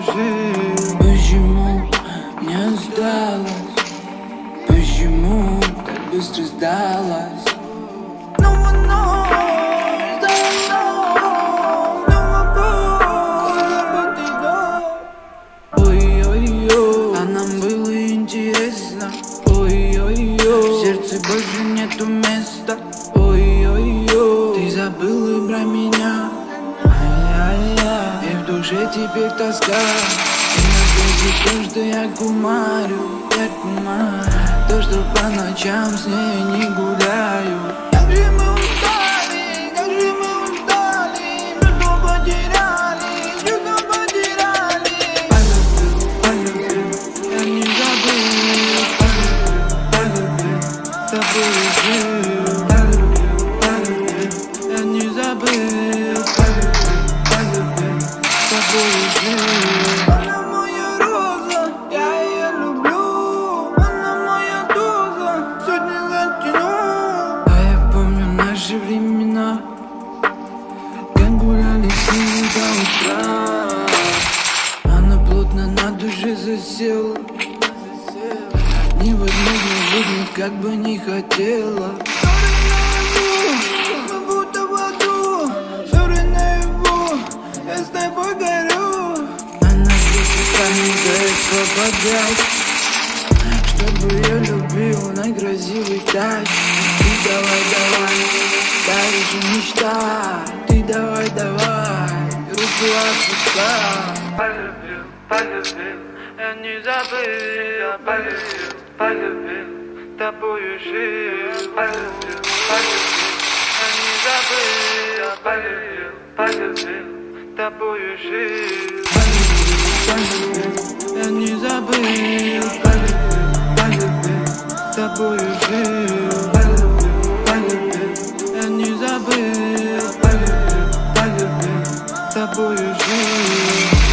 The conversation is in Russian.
жил Почему не сдалась? Почему так быстро сдалась? В сердце больше нету места. Ой-ой-ой, ты забыл и про меня Душе теперь тоска. И на то, что я кумарю, я кумарю. То, что по ночам с ней не гуляю тобой жил Она моя роза, я ее люблю Она моя доза, сотни затяну А я помню наши времена гуляли с ней до утра Она плотно на душе засела Невозможно выгнать, как бы не хотела попадать Чтобы я любил на красивый тач Ты давай, давай, дальше мечта Ты давай, давай, руку отпускай Полюбил, полюбил, я не забыл Полюбил, полюбил, тобою жил Полюбил, полюбил, я не забыл Полюбил, полюбил, тобою жил Полюбил, я не забыл Полюбил, полюбил, тобою жил Полюбил, полюбил, я не забыл Полюбил, полюбил, тобою жил